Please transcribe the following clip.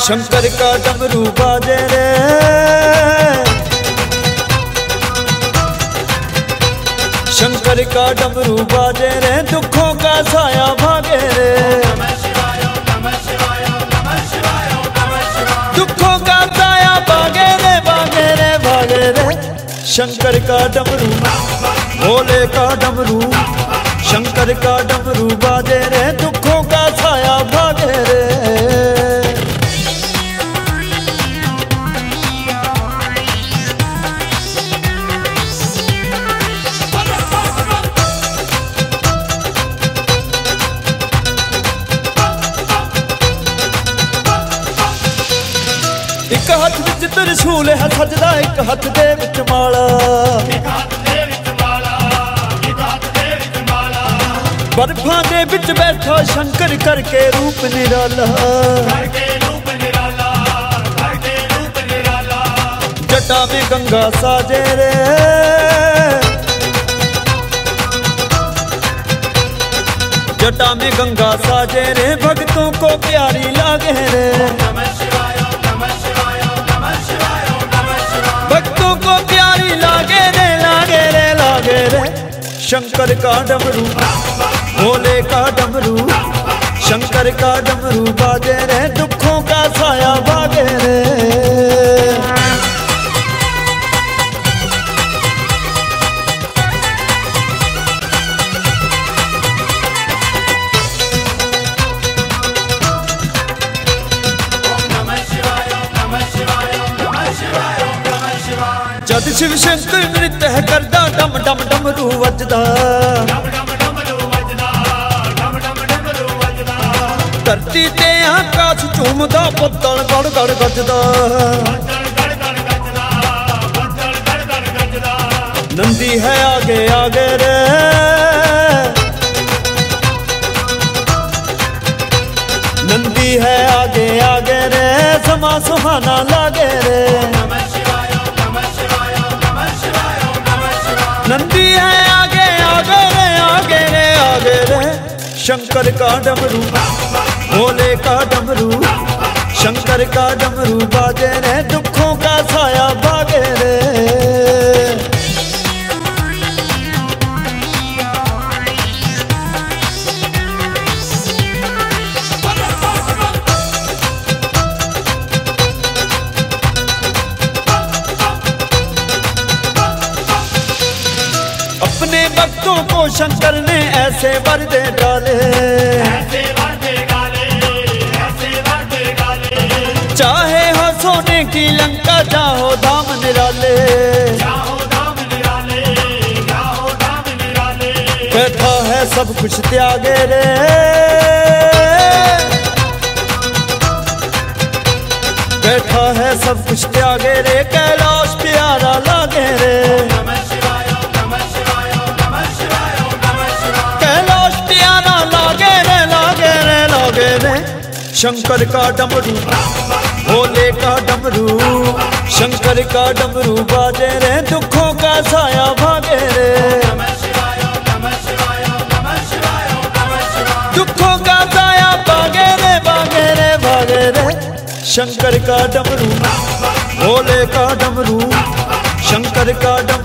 शंकर का डमरू बाजे रे। शंकर का डमरू बाजे रे, दुखों का साया भागे रे। दुखों का साया भागे रे भागे रे भागे रे। शंकर का डमरू, भोले का डमरू। शंकर का डमरू बाजे रे, दुखों ਇੱਕ ਹੱਥ ਵਿੱਚ ਤ੍ਰਿਸ਼ੂਲ ਹੈ ਸਜਦਾ ਇੱਕ ਹੱਥ ਦੇ ਵਿੱਚ ਮਾਲਾ ਬਰਫਾਂ ਦੇ ਵਿੱਚ ਬੈਠਾ ਸ਼ੰਕਰ ਕਰਕੇ ਰੂਪ ਨਿਰਾਲਾ ਜਟਾ में गंगा साजे रे जटा में गंगा साजे रे भक्तों को प्यारी लागे रे शंकर का डमरू, भोले का डमरू, शंकर का डमरू, बाजे रे, दुखों का साया बाजे रे। शिव शंकर नृत्य है करदा डम डम डम ਧਰਤੀ ਤੇ ਆਕਾਸ਼ ਝੂਮਦਾ ਬੱਦਲ ਗੜ ਗੜ ਗੱਜਦਾ ਨੰਦੀ ਹੈ ਆਗੇ ਆਗੇ ਰੇ ਨੰਦੀ ਹੈ ਆਗੇ ਆਗੇ ਰੇ ਸਮਾ ਸੁਹਾਣਾ ਲਾਗੇ ਰੇ नंदी है आगे आगे रे आगे रे आगे रे शंकर का डमरू भोले का डमरू शंकर का डमरू बाजे ने दुखों का साया। भक्तों को शंकर ने ऐसे वर दे डाले चाहे हो सोने की लंका चाहो धाम निराले। बैठा है सब कुछ त्यागे रे। बैठा है सब कुछ त्यागे रे कैलाश शंकर का डमरू, भोले का डमरू, शंकर का डमरू बाजे रे, दुखों का साया भागे रे। दुखों का साया भागे रे भागे रे भागे रे। शंकर का डमरू, भोले का डमरू, शंकर का डमरू